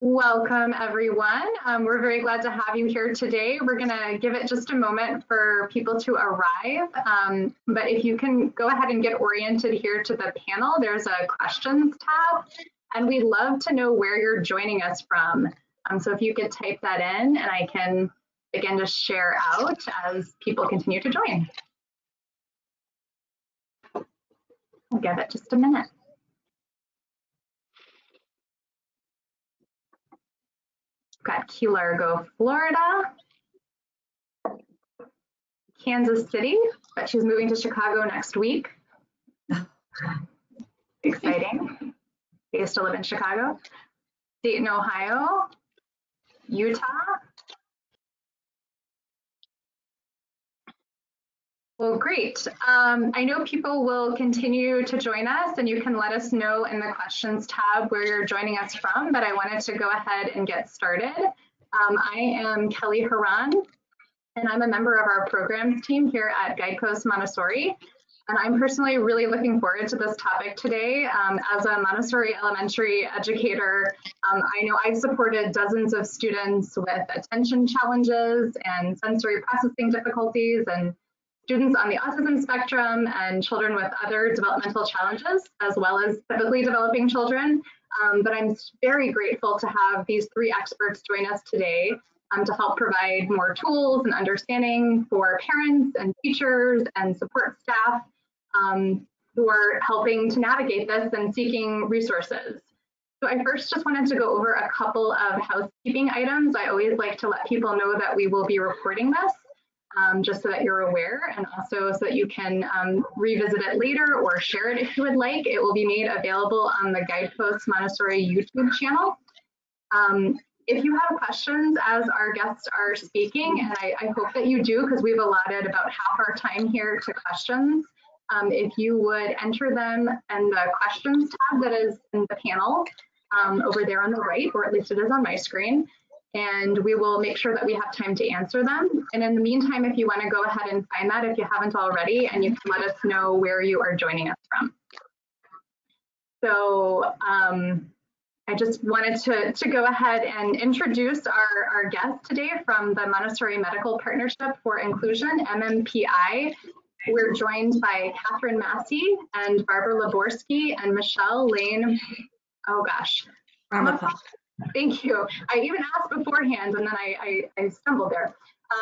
Welcome everyone. Um, we're very glad to have you here today. We're gonna give it just a moment for people to arrive. Um, but if you can go ahead and get oriented here to the panel, there's a questions tab and we'd love to know where you're joining us from. Um, so if you could type that in and I can begin to share out as people continue to join. I'll give it just a minute. Got Key Largo, Florida, Kansas City, but she's moving to Chicago next week. Exciting. They still live in Chicago. Dayton, Ohio, Utah, Well, great. Um, I know people will continue to join us and you can let us know in the questions tab where you're joining us from, but I wanted to go ahead and get started. Um, I am Kelly Haran and I'm a member of our programs team here at Guidepost Montessori. And I'm personally really looking forward to this topic today. Um, as a Montessori elementary educator, um, I know I've supported dozens of students with attention challenges and sensory processing difficulties and students on the autism spectrum and children with other developmental challenges, as well as typically developing children. Um, but I'm very grateful to have these three experts join us today um, to help provide more tools and understanding for parents and teachers and support staff um, who are helping to navigate this and seeking resources. So I first just wanted to go over a couple of housekeeping items. I always like to let people know that we will be recording this um, just so that you're aware and also so that you can um, revisit it later or share it if you would like. It will be made available on the Guidepost Montessori YouTube channel. Um, if you have questions as our guests are speaking, and I, I hope that you do because we've allotted about half our time here to questions, um, if you would enter them in the questions tab that is in the panel um, over there on the right, or at least it is on my screen and we will make sure that we have time to answer them. And in the meantime, if you want to go ahead and find that if you haven't already, and you can let us know where you are joining us from. So um, I just wanted to, to go ahead and introduce our, our guest today from the Montessori Medical Partnership for Inclusion, MMPI. We're joined by Catherine Massie and Barbara Laborsky and Michelle Lane. Oh gosh. Ramapal. Thank you. I even asked beforehand and then I, I, I stumbled there.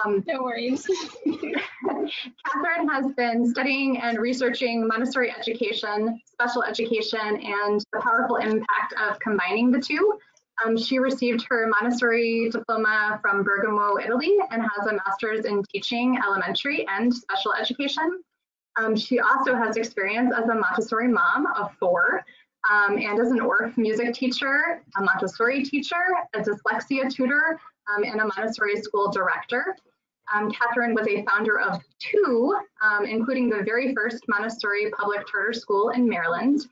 Um, no worries. Catherine has been studying and researching Montessori education, special education, and the powerful impact of combining the two. Um, she received her Montessori diploma from Bergamo, Italy, and has a master's in teaching elementary and special education. Um, she also has experience as a Montessori mom of four um, and as an Orff music teacher, a Montessori teacher, a dyslexia tutor, um, and a Montessori school director. Um, Catherine was a founder of two, um, including the very first Montessori public charter school in Maryland.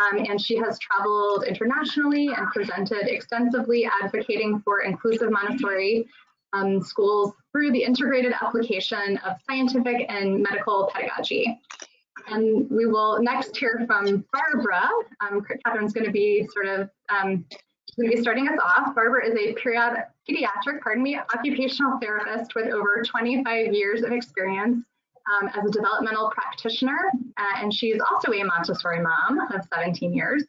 Um, and she has traveled internationally and presented extensively advocating for inclusive Montessori um, schools through the integrated application of scientific and medical pedagogy. And we will next hear from Barbara. Um, Catherine's going to be sort of um, going to be starting us off. Barbara is a period, pediatric, pardon me, occupational therapist with over 25 years of experience um, as a developmental practitioner, uh, and she is also a Montessori mom of 17 years.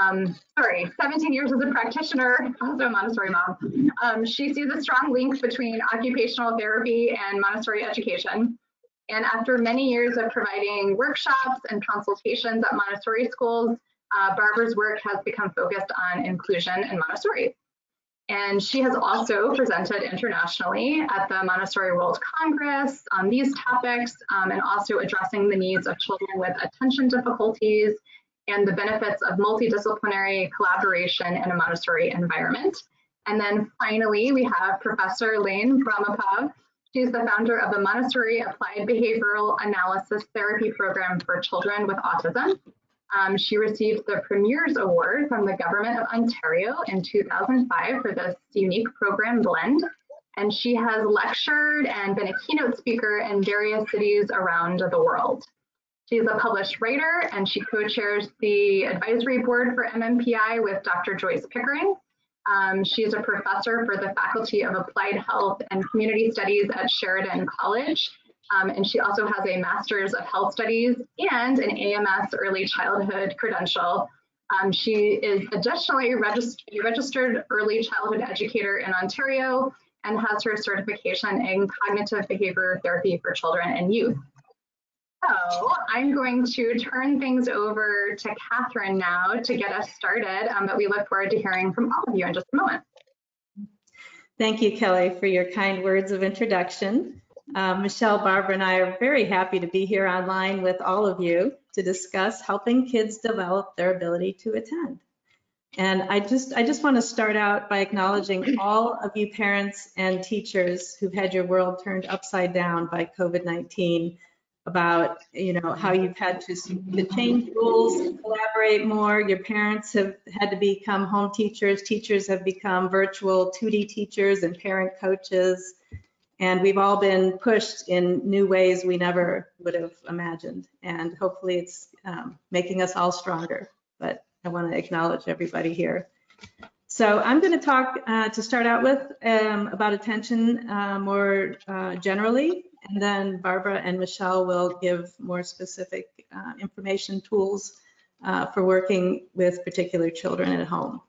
Um, sorry, 17 years as a practitioner, also a Montessori mom. Um, she sees a strong link between occupational therapy and Montessori education. And after many years of providing workshops and consultations at Montessori schools, uh, Barbara's work has become focused on inclusion in Montessori. And she has also presented internationally at the Montessori World Congress on these topics um, and also addressing the needs of children with attention difficulties and the benefits of multidisciplinary collaboration in a Montessori environment. And then finally, we have Professor Lane Brahmapav, She's the founder of the Montessori Applied Behavioral Analysis Therapy Program for Children with Autism. Um, she received the Premier's Award from the Government of Ontario in 2005 for this unique program blend. And she has lectured and been a keynote speaker in various cities around the world. She's a published writer and she co-chairs the advisory board for MMPI with Dr. Joyce Pickering. Um, she is a professor for the Faculty of Applied Health and Community Studies at Sheridan College. Um, and she also has a Master's of Health Studies and an AMS Early Childhood credential. Um, she is additionally a registered early childhood educator in Ontario and has her certification in cognitive behavior therapy for children and youth. So I'm going to turn things over to Catherine now to get us started, um, but we look forward to hearing from all of you in just a moment. Thank you, Kelly, for your kind words of introduction. Uh, Michelle, Barbara, and I are very happy to be here online with all of you to discuss helping kids develop their ability to attend. And I just, I just want to start out by acknowledging all of you parents and teachers who've had your world turned upside down by COVID-19 about, you know, how you've had to, change rules, collaborate more. Your parents have had to become home teachers. Teachers have become virtual 2D teachers and parent coaches. And we've all been pushed in new ways we never would have imagined. And hopefully it's um, making us all stronger. But I want to acknowledge everybody here. So I'm going to talk uh, to start out with um, about attention uh, more uh, generally, and then Barbara and Michelle will give more specific uh, information tools uh, for working with particular children at home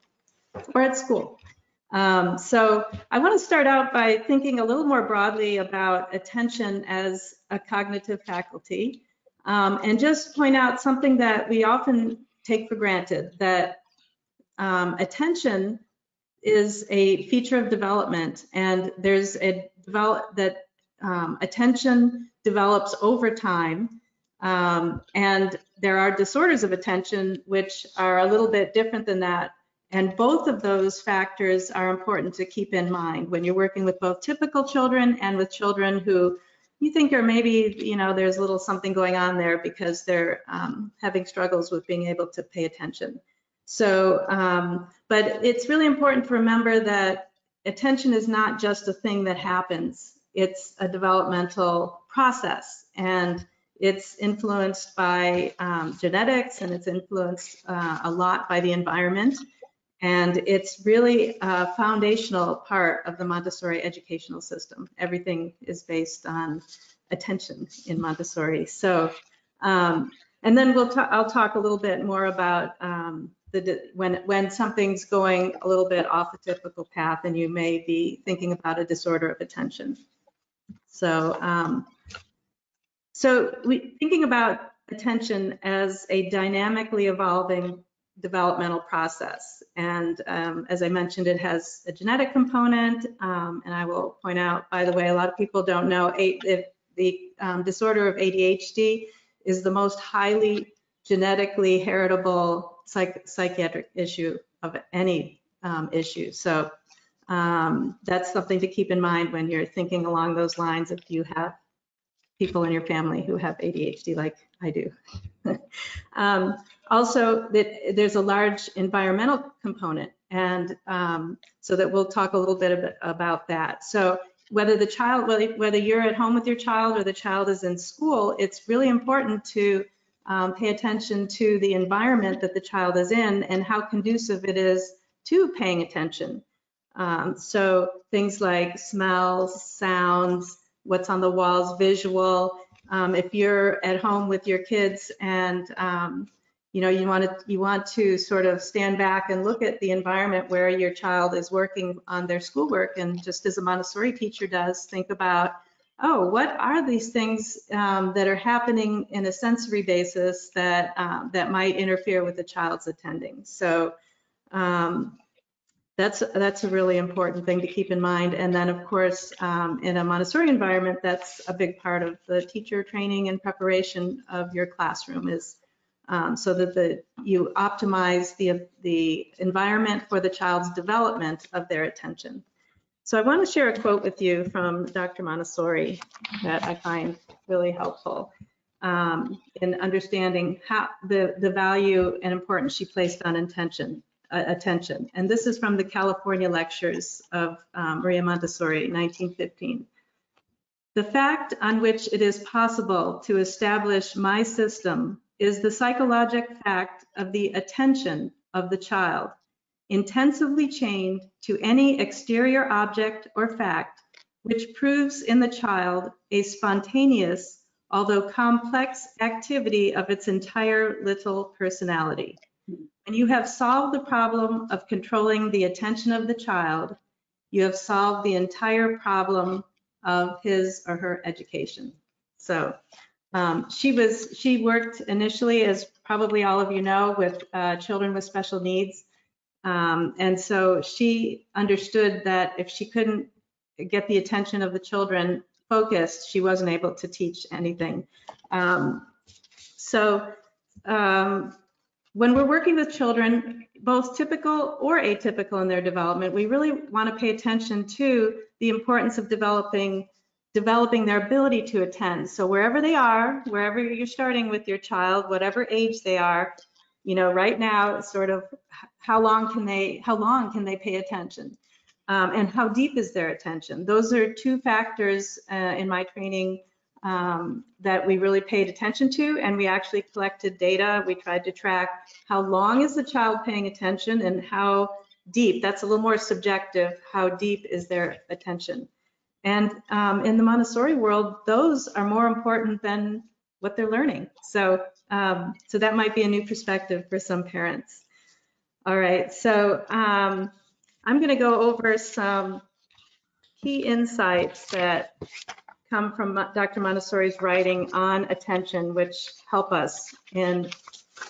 or at school. Um, so I want to start out by thinking a little more broadly about attention as a cognitive faculty um, and just point out something that we often take for granted, that um, attention is a feature of development and there's a develop that um, attention develops over time um, and there are disorders of attention which are a little bit different than that and both of those factors are important to keep in mind when you're working with both typical children and with children who you think are maybe, you know, there's a little something going on there because they're um, having struggles with being able to pay attention. So, um, but it's really important to remember that attention is not just a thing that happens. It's a developmental process and it's influenced by um, genetics and it's influenced uh, a lot by the environment. And it's really a foundational part of the Montessori educational system. Everything is based on attention in Montessori. So, um, and then we'll talk, I'll talk a little bit more about um, the, when, when something's going a little bit off the typical path and you may be thinking about a disorder of attention. So, um, so we, thinking about attention as a dynamically evolving developmental process. And um, as I mentioned, it has a genetic component. Um, and I will point out, by the way, a lot of people don't know if the um, disorder of ADHD is the most highly genetically heritable psych psychiatric issue of any um, issue. So um, that's something to keep in mind when you're thinking along those lines if you have people in your family who have ADHD like I do. um, also, that there's a large environmental component, and um, so that we'll talk a little bit about that. So whether the child, whether, you're at home with your child or the child is in school, it's really important to um, pay attention to the environment that the child is in and how conducive it is to paying attention. Um, so things like smells, sounds, what's on the walls, visual. Um, if you're at home with your kids and um, you know you want to you want to sort of stand back and look at the environment where your child is working on their schoolwork and just as a Montessori teacher does, think about oh, what are these things um, that are happening in a sensory basis that um, that might interfere with the child's attending? So um, that's that's a really important thing to keep in mind. And then, of course, um, in a Montessori environment, that's a big part of the teacher training and preparation of your classroom is um, so that the you optimize the the environment for the child's development of their attention. So I want to share a quote with you from Dr. Montessori that I find really helpful um, in understanding how the the value and importance she placed on intention attention. And this is from the California lectures of um, Maria Montessori, 1915. The fact on which it is possible to establish my system is the psychologic fact of the attention of the child. intensively chained to any exterior object or fact, which proves in the child a spontaneous, although complex activity of its entire little personality. When you have solved the problem of controlling the attention of the child, you have solved the entire problem of his or her education. So um, she was, she worked initially, as probably all of you know, with uh, children with special needs. Um, and so she understood that if she couldn't get the attention of the children focused, she wasn't able to teach anything. Um, so um, when we're working with children, both typical or atypical in their development, we really want to pay attention to the importance of developing developing their ability to attend. So wherever they are, wherever you're starting with your child, whatever age they are, you know, right now, sort of how long can they, how long can they pay attention? Um, and how deep is their attention? Those are two factors uh, in my training um, that we really paid attention to, and we actually collected data. We tried to track how long is the child paying attention and how deep, that's a little more subjective, how deep is their attention. And um, in the Montessori world, those are more important than what they're learning. So, um, so that might be a new perspective for some parents. All right, so um, I'm going to go over some key insights that come from Dr. Montessori's writing on attention, which help us in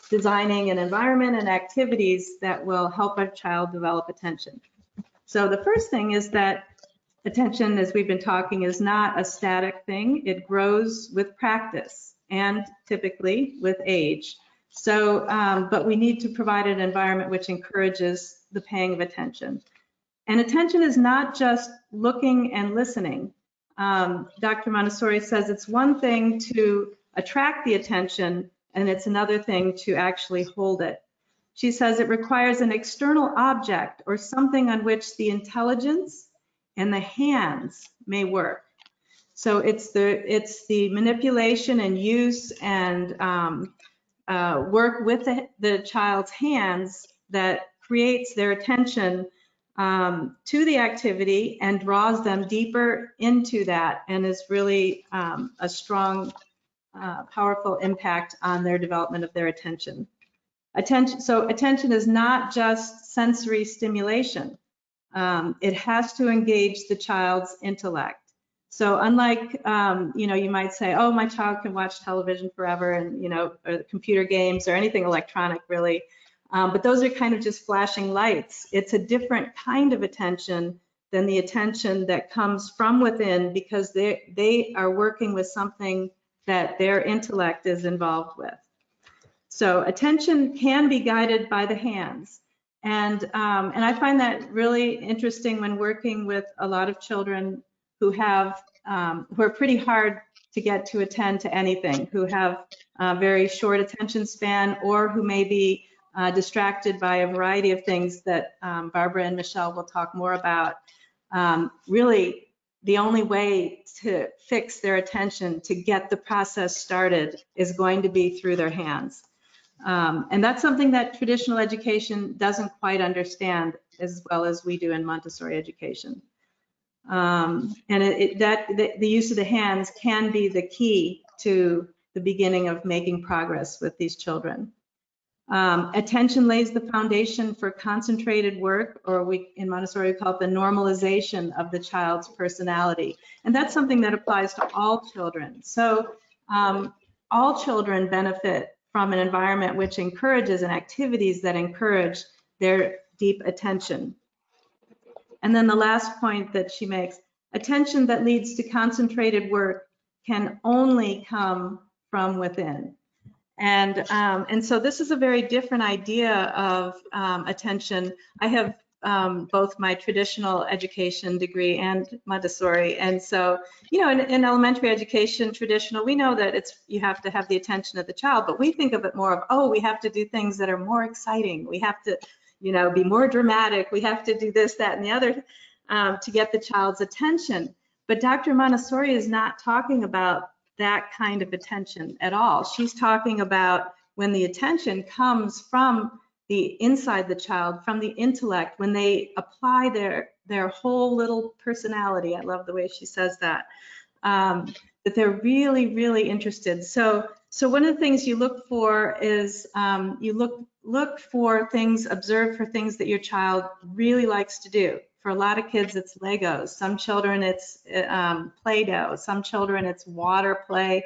designing an environment and activities that will help a child develop attention. So the first thing is that attention, as we've been talking, is not a static thing. It grows with practice and typically with age. So, um, but we need to provide an environment which encourages the paying of attention. And attention is not just looking and listening. Um, Dr. Montessori says it's one thing to attract the attention and it's another thing to actually hold it. She says it requires an external object or something on which the intelligence and the hands may work. So it's the it's the manipulation and use and um, uh, work with the, the, child's hands that creates their attention um, to the activity and draws them deeper into that and is really um, a strong, uh, powerful impact on their development of their attention. Attention. So attention is not just sensory stimulation. Um, it has to engage the child's intellect. So unlike, um, you know, you might say, oh, my child can watch television forever and, you know, or computer games or anything electronic really. Um, but those are kind of just flashing lights. It's a different kind of attention than the attention that comes from within because they, they are working with something that their intellect is involved with. So attention can be guided by the hands. And, um, and I find that really interesting when working with a lot of children who have, um, who are pretty hard to get to attend to anything, who have a very short attention span or who may be uh, distracted by a variety of things that um, Barbara and Michelle will talk more about. Um, really, the only way to fix their attention, to get the process started, is going to be through their hands. Um, and that's something that traditional education doesn't quite understand as well as we do in Montessori education. Um, and it, it, that the, the, use of the hands can be the key to the beginning of making progress with these children. Um, attention lays the foundation for concentrated work, or we in Montessori we call it the normalization of the child's personality. And that's something that applies to all children. So um, all children benefit from an environment which encourages and activities that encourage their deep attention. And then the last point that she makes, attention that leads to concentrated work can only come from within. And, um, and so this is a very different idea of um, attention. I have um, both my traditional education degree and Montessori. And so, you know, in, in, elementary education, traditional, we know that it's you have to have the attention of the child, but we think of it more of, oh, we have to do things that are more exciting. We have to, you know, be more dramatic. We have to do this, that, and the other um, to get the child's attention. But Dr. Montessori is not talking about that kind of attention at all. She's talking about when the attention comes from the inside the child from the intellect when they apply their their whole little personality. I love the way she says that. Um, that they're really, really interested. So, so one of the things you look for is um, you look look for things, observe for things that your child really likes to do. For a lot of kids, it's Legos. Some children, it's um, Play-Doh. Some children, it's water play.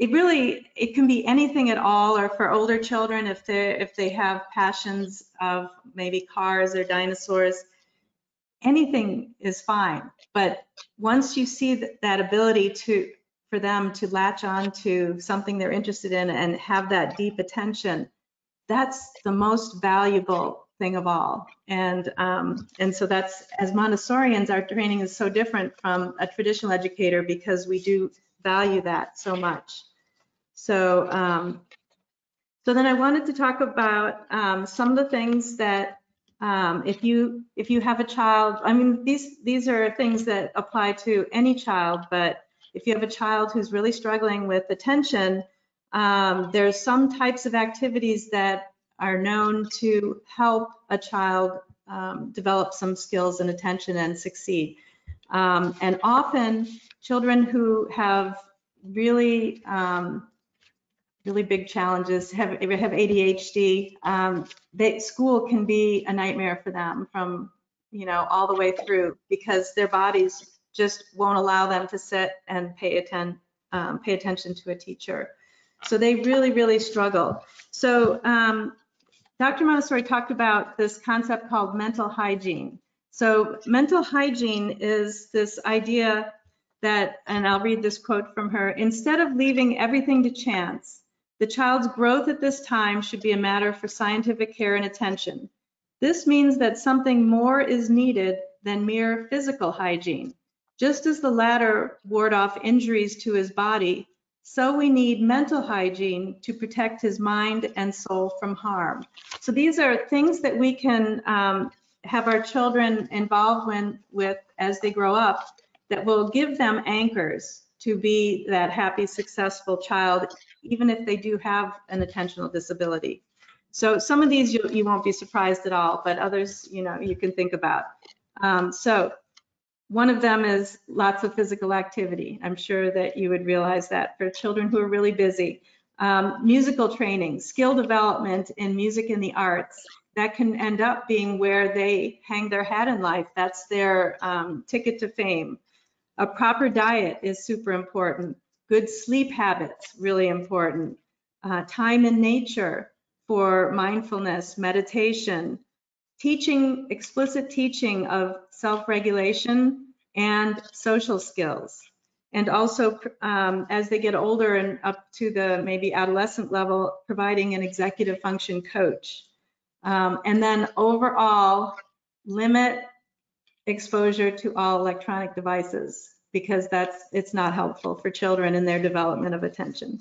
It really, it can be anything at all. Or for older children, if they if they have passions of maybe cars or dinosaurs, anything is fine. But once you see that, that ability to for them to latch on to something they're interested in and have that deep attention, that's the most valuable thing of all. And um, and so that's as Montessorians, our training is so different from a traditional educator because we do value that so much. So um, so then I wanted to talk about um, some of the things that um, if you if you have a child, I mean these these are things that apply to any child, but if you have a child who's really struggling with attention, um, there's some types of activities that are known to help a child um, develop some skills and attention and succeed. Um, and often children who have really um, really big challenges, have, have ADHD, um, they, school can be a nightmare for them from, you know, all the way through because their bodies just won't allow them to sit and pay, atten um, pay attention to a teacher. So they really, really struggle. So um, Dr. Montessori talked about this concept called mental hygiene. So mental hygiene is this idea that, and I'll read this quote from her, instead of leaving everything to chance, the child's growth at this time should be a matter for scientific care and attention. This means that something more is needed than mere physical hygiene. Just as the latter ward off injuries to his body, so we need mental hygiene to protect his mind and soul from harm. So these are things that we can um, have our children involved when, with as they grow up that will give them anchors to be that happy, successful child even if they do have an attentional disability. So some of these you, you won't be surprised at all, but others, you know, you can think about. Um, so one of them is lots of physical activity. I'm sure that you would realize that for children who are really busy. Um, musical training, skill development in music and the arts, that can end up being where they hang their hat in life. That's their um, ticket to fame. A proper diet is super important. Good sleep habits, really important. Uh, time in nature for mindfulness, meditation, teaching, explicit teaching of self-regulation and social skills. And also, um, as they get older and up to the maybe adolescent level, providing an executive function coach. Um, and then overall, limit exposure to all electronic devices because that's it's not helpful for children in their development of attention.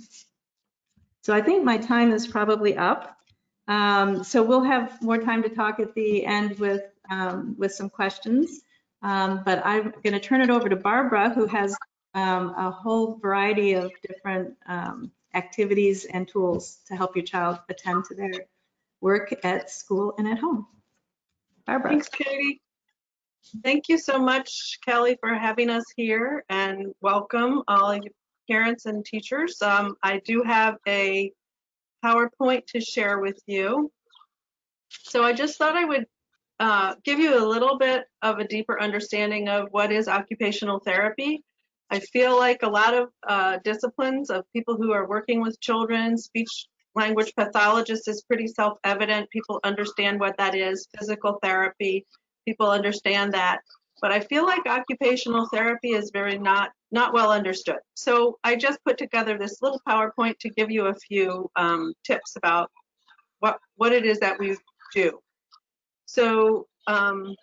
So I think my time is probably up. Um, so we'll have more time to talk at the end with um, with some questions. Um, but I'm going to turn it over to Barbara, who has um, a whole variety of different um, activities and tools to help your child attend to their work at school and at home. Barbara. Thanks, Katie. Thank you so much, Kelly, for having us here and welcome all you parents and teachers. Um, I do have a PowerPoint to share with you. So I just thought I would uh, give you a little bit of a deeper understanding of what is occupational therapy. I feel like a lot of uh, disciplines of people who are working with children, speech language pathologists is pretty self-evident. People understand what that is, physical therapy, people understand that. But I feel like occupational therapy is very not not well understood. So I just put together this little PowerPoint to give you a few um, tips about what what it is that we do. So um,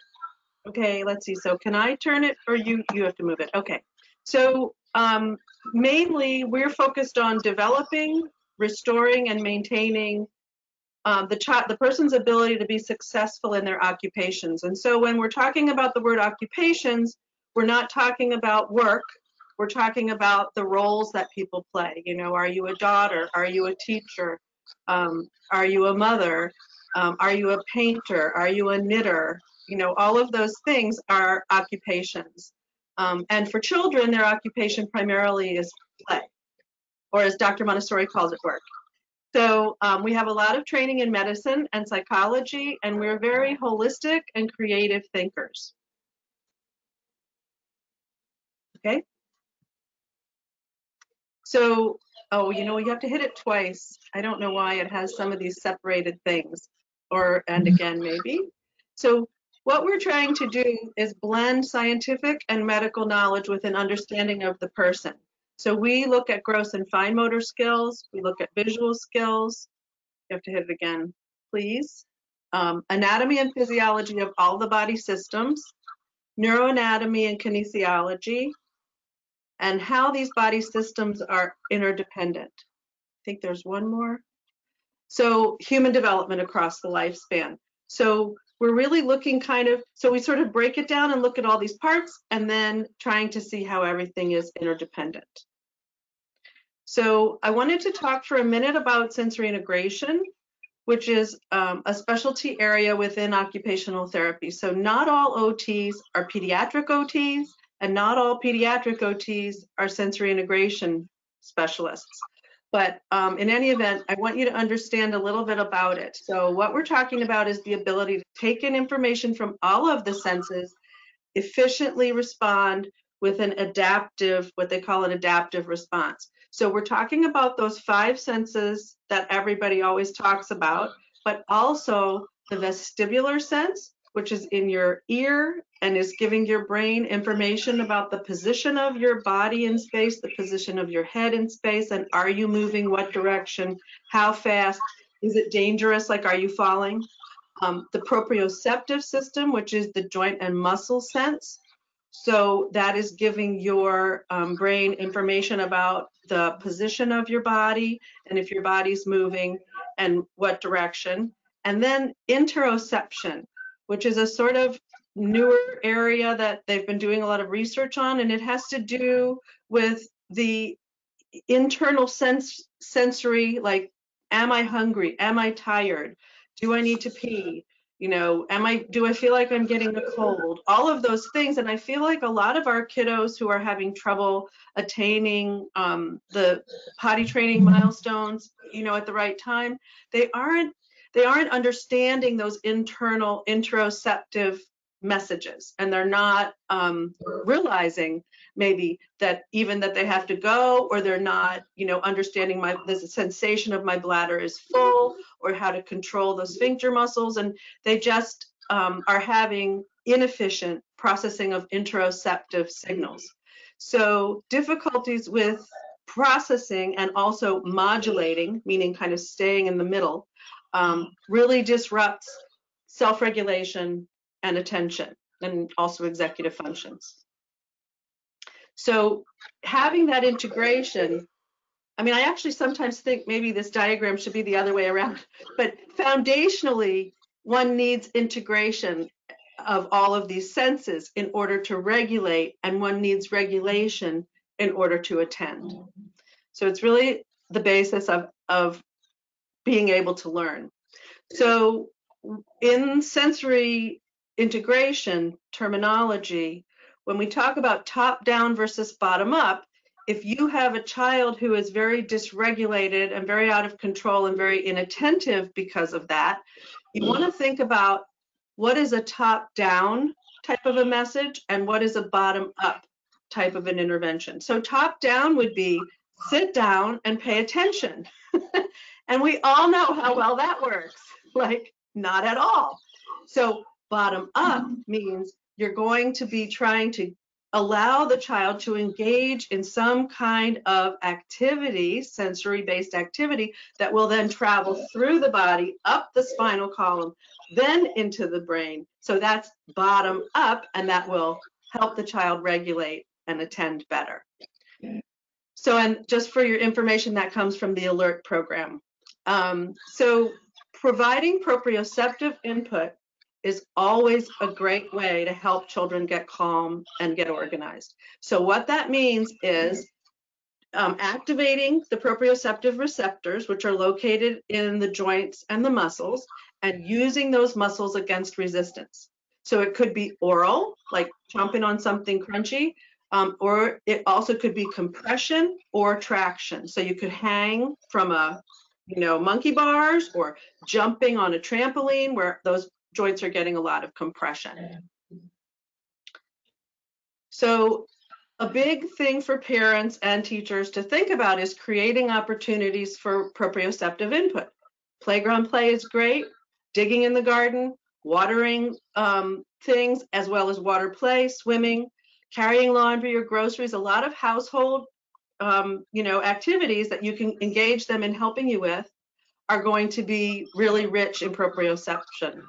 okay, let's see. So can I turn it, or you you have to move it? Okay. So um, mainly we're focused on developing, restoring, and maintaining um, the child, the person's ability to be successful in their occupations. And so when we're talking about the word occupations, we're not talking about work. We're talking about the roles that people play. You know, are you a daughter? Are you a teacher? Um, are you a mother? Um, are you a painter? Are you a knitter? You know, all of those things are occupations. Um, and for children, their occupation primarily is play, or as Dr. Montessori calls it, work. So um, we have a lot of training in medicine and psychology, and we're very holistic and creative thinkers. Okay. So, oh, you know, you have to hit it twice. I don't know why it has some of these separated things, or and again maybe. So what we're trying to do is blend scientific and medical knowledge with an understanding of the person. So we look at gross and fine motor skills, we look at visual skills. You have to hit it again, please. Um, anatomy and physiology of all the body systems, neuroanatomy and kinesiology, and how these body systems are interdependent. I think there's one more. So human development across the lifespan. So we're really looking kind of, so we sort of break it down and look at all these parts and then trying to see how everything is interdependent. So I wanted to talk for a minute about sensory integration, which is um, a specialty area within occupational therapy. So not all OTs are pediatric OTs and not all pediatric OTs are sensory integration specialists. But um, in any event, I want you to understand a little bit about it. So what we're talking about is the ability to take in information from all of the senses, efficiently respond with an adaptive, what they call an adaptive response. So we're talking about those five senses that everybody always talks about, but also the vestibular sense, which is in your ear and is giving your brain information about the position of your body in space, the position of your head in space, and are you moving what direction, how fast, is it dangerous, like are you falling? Um, the proprioceptive system, which is the joint and muscle sense. So that is giving your um, brain information about the position of your body and if your body's moving and what direction. And then interoception, which is a sort of newer area that they've been doing a lot of research on, and it has to do with the internal sense sensory, like, am I hungry? Am I tired? Do I need to pee? You know, am I, do I feel like I'm getting a cold? All of those things. And I feel like a lot of our kiddos who are having trouble attaining um, the potty training milestones, you know, at the right time, they aren't they aren't understanding those internal interoceptive messages and they're not um, realizing maybe that even that they have to go or they're not you know understanding my the sensation of my bladder is full or how to control the sphincter muscles and they just um, are having inefficient processing of interoceptive signals. So difficulties with processing and also modulating meaning kind of staying in the middle um, really disrupts self-regulation and attention and also executive functions. So having that integration, I mean, I actually sometimes think maybe this diagram should be the other way around, but foundationally, one needs integration of all of these senses in order to regulate, and one needs regulation in order to attend. So it's really the basis of, of being able to learn. So in sensory integration terminology, when we talk about top down versus bottom up, if you have a child who is very dysregulated and very out of control and very inattentive because of that, you want to think about what is a top down type of a message and what is a bottom up type of an intervention. So top down would be sit down and pay attention. And we all know how well that works. Like, not at all. So, bottom up means you're going to be trying to allow the child to engage in some kind of activity, sensory based activity, that will then travel through the body, up the spinal column, then into the brain. So that's bottom up, and that will help the child regulate and attend better. So, and just for your information, that comes from the ALERT program. Um, so providing proprioceptive input is always a great way to help children get calm and get organized. So what that means is um, activating the proprioceptive receptors, which are located in the joints and the muscles, and using those muscles against resistance. So it could be oral, like chomping on something crunchy, um, or it also could be compression or traction. So you could hang from a, you know, monkey bars or jumping on a trampoline where those joints are getting a lot of compression. So a big thing for parents and teachers to think about is creating opportunities for proprioceptive input. Playground play is great, digging in the garden, watering um, things, as well as water play, swimming, carrying laundry or groceries, a lot of household um, you know, activities that you can engage them in helping you with are going to be really rich in proprioception.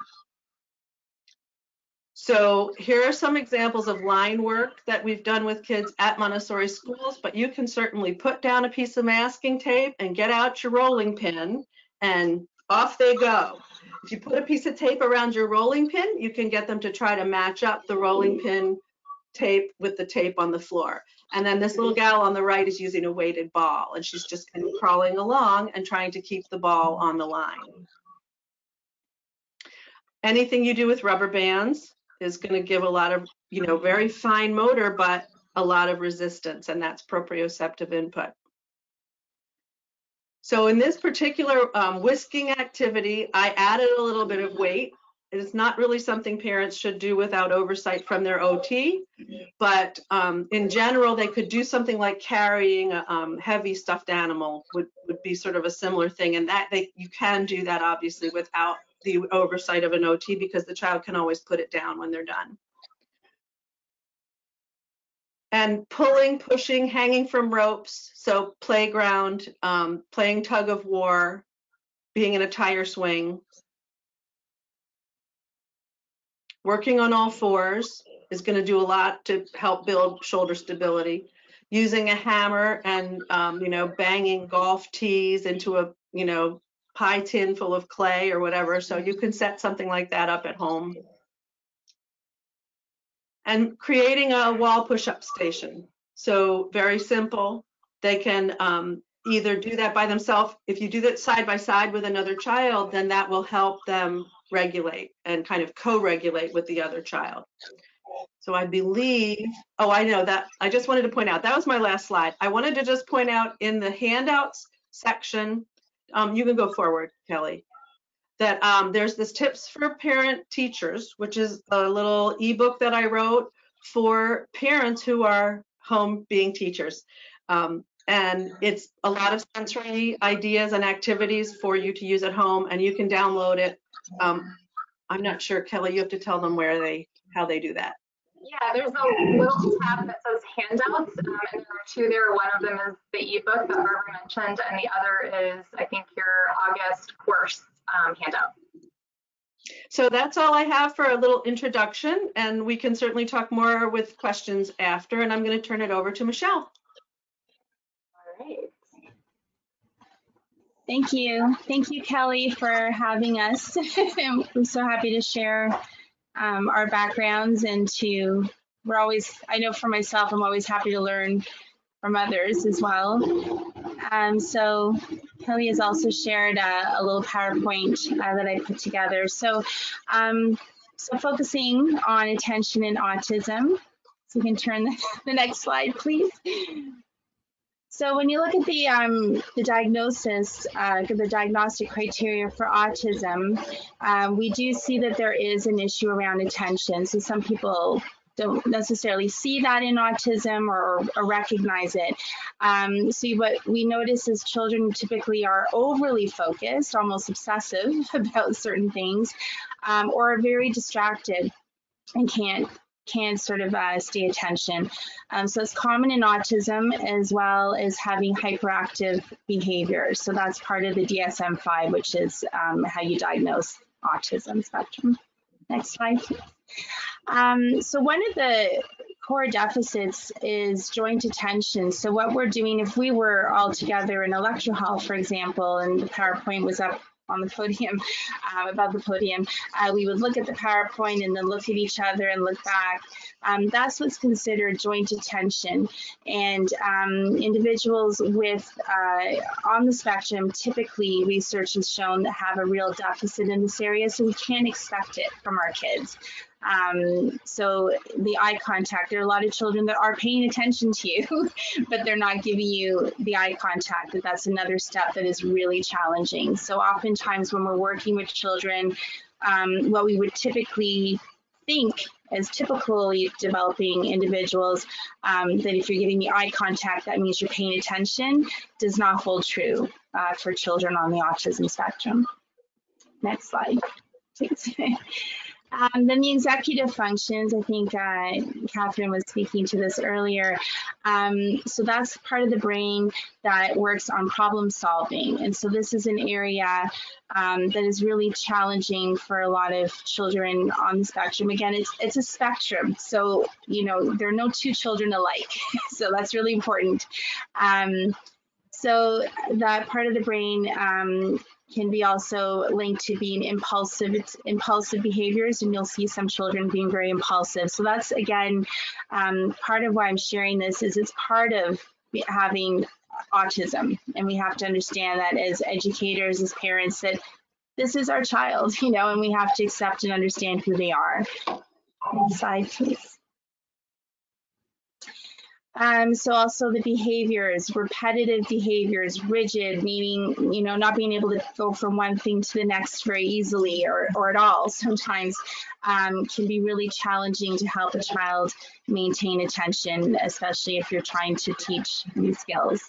So here are some examples of line work that we've done with kids at Montessori schools, but you can certainly put down a piece of masking tape and get out your rolling pin and off they go. If you put a piece of tape around your rolling pin, you can get them to try to match up the rolling pin tape with the tape on the floor. And then this little gal on the right is using a weighted ball and she's just kind of crawling along and trying to keep the ball on the line. Anything you do with rubber bands, is going to give a lot of, you know, very fine motor, but a lot of resistance, and that's proprioceptive input. So in this particular um, whisking activity, I added a little bit of weight. It's not really something parents should do without oversight from their OT, but um, in general, they could do something like carrying a um, heavy stuffed animal would, would be sort of a similar thing. And that they, you can do that obviously without the oversight of an OT because the child can always put it down when they're done. And pulling, pushing, hanging from ropes, so playground, um, playing tug of war, being in a tire swing, working on all fours is going to do a lot to help build shoulder stability. Using a hammer and um, you know banging golf tees into a you know pie tin full of clay or whatever. So you can set something like that up at home. And creating a wall push-up station. So very simple. They can um, either do that by themselves. If you do that side by side with another child, then that will help them regulate and kind of co-regulate with the other child. So I believe, oh, I know that, I just wanted to point out, that was my last slide. I wanted to just point out in the handouts section, um, you can go forward, Kelly, that um, there's this tips for parent teachers, which is a little ebook that I wrote for parents who are home being teachers. Um, and it's a lot of sensory ideas and activities for you to use at home, and you can download it. Um, I'm not sure, Kelly, you have to tell them where they, how they do that. Yeah, there's a little tab that says handouts, um, and there are two there. One of them is the ebook that Barbara mentioned, and the other is, I think, your August course um, handout. So that's all I have for a little introduction, and we can certainly talk more with questions after, and I'm going to turn it over to Michelle. All right. Thank you. Thank you, Kelly, for having us. I'm so happy to share um, our backgrounds and to we're always i know for myself i'm always happy to learn from others as well um, so kelly has also shared a, a little powerpoint uh, that i put together so um, so focusing on attention and autism so you can turn the, the next slide please so when you look at the um, the diagnosis, uh, the diagnostic criteria for autism, um, we do see that there is an issue around attention. So some people don't necessarily see that in autism or, or recognize it. Um, so what we notice is children typically are overly focused, almost obsessive about certain things, um, or are very distracted and can't can sort of uh, stay attention. Um, so it's common in autism as well as having hyperactive behavior. So that's part of the DSM-5, which is um, how you diagnose autism spectrum. Next slide. Um, so one of the core deficits is joint attention. So what we're doing, if we were all together in a lecture hall, for example, and the PowerPoint was up on the podium, uh, above the podium, uh, we would look at the PowerPoint and then look at each other and look back. Um, that's what's considered joint attention. And um, individuals with uh, on the spectrum, typically research has shown that have a real deficit in this area, so we can't expect it from our kids. Um, so the eye contact, there are a lot of children that are paying attention to you, but they're not giving you the eye contact. That that's another step that is really challenging. So oftentimes when we're working with children, um, what we would typically think as typically developing individuals um, that if you're giving the eye contact, that means you're paying attention, does not hold true uh, for children on the autism spectrum. Next slide, please. Um, then the executive functions, I think uh, Catherine was speaking to this earlier. Um, so that's part of the brain that works on problem solving. And so this is an area um, that is really challenging for a lot of children on the spectrum. Again, it's, it's a spectrum. So, you know, there are no two children alike. so that's really important. Um, so that part of the brain um, can be also linked to being impulsive. It's impulsive behaviors, and you'll see some children being very impulsive. So that's again um, part of why I'm sharing this. Is it's part of having autism, and we have to understand that as educators, as parents, that this is our child, you know, and we have to accept and understand who they are. Next slide, please. Um, so also the behaviors, repetitive behaviors, rigid, meaning, you know, not being able to go from one thing to the next very easily or, or at all sometimes um, can be really challenging to help a child maintain attention, especially if you're trying to teach new skills.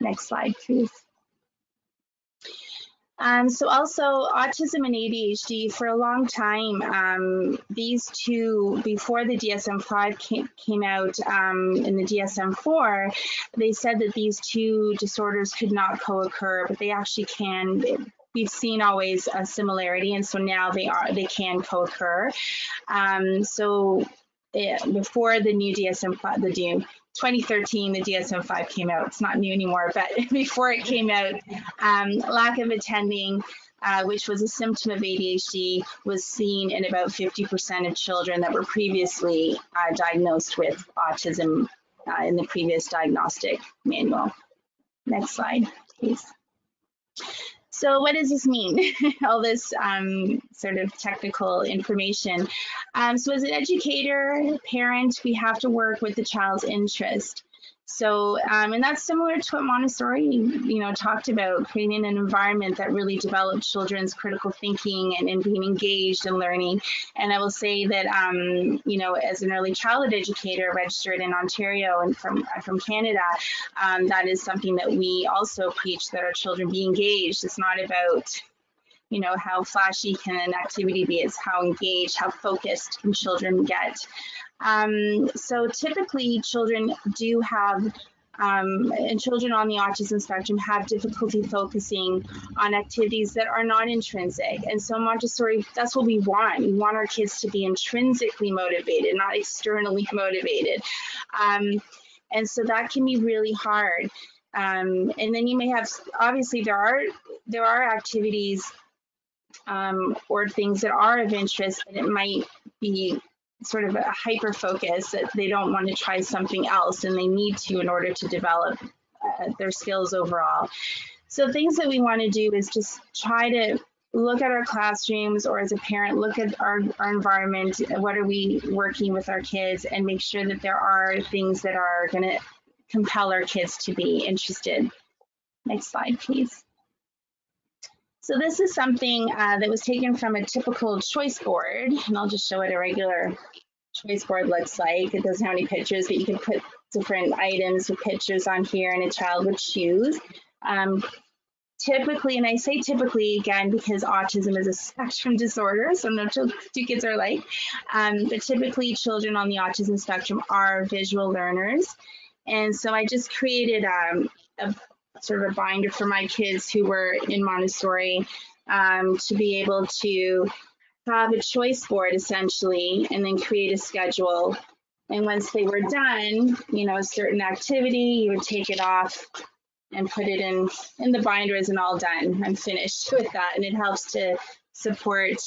Next slide, please. Um, so also autism and ADHD for a long time, um, these two, before the DSM-5 came, came out um, in the DSM-4, they said that these two disorders could not co-occur, but they actually can we've seen always a similarity and so now they are they can co-occur. Um, so it, eh, before the new DSM the 2013, the DSM-5 came out. It's not new anymore, but before it came out, um, lack of attending, uh, which was a symptom of ADHD, was seen in about 50% of children that were previously uh, diagnosed with autism uh, in the previous diagnostic manual. Next slide, please. So what does this mean? All this um, sort of technical information. Um, so as an educator, parent, we have to work with the child's interest. So, um, and that's similar to what Montessori, you know, talked about, creating an environment that really developed children's critical thinking and, and being engaged in learning. And I will say that, um, you know, as an early childhood educator registered in Ontario and from from Canada, um, that is something that we also preach that our children be engaged. It's not about you know how flashy can an activity be it's how engaged how focused can children get um, so typically children do have um, and children on the autism spectrum have difficulty focusing on activities that are not intrinsic. And so Montessori, that's what we want. We want our kids to be intrinsically motivated, not externally motivated. Um, and so that can be really hard. Um, and then you may have, obviously there are, there are activities um, or things that are of interest that it might be sort of a hyper focus that they don't want to try something else and they need to in order to develop uh, their skills overall. So things that we want to do is just try to look at our classrooms or as a parent look at our, our environment what are we working with our kids and make sure that there are things that are going to compel our kids to be interested next slide please so this is something uh, that was taken from a typical choice board, and I'll just show what a regular choice board looks like. It doesn't have any pictures, but you can put different items with pictures on here and a child would choose. Um, typically, and I say typically again because autism is a spectrum disorder, so no two, kids are alike, um, but typically children on the autism spectrum are visual learners. And so I just created um, a, sort of a binder for my kids who were in Montessori um, to be able to have a choice board essentially and then create a schedule. And once they were done, you know, a certain activity, you would take it off and put it in in the binder as an all done. I'm finished with that, and it helps to support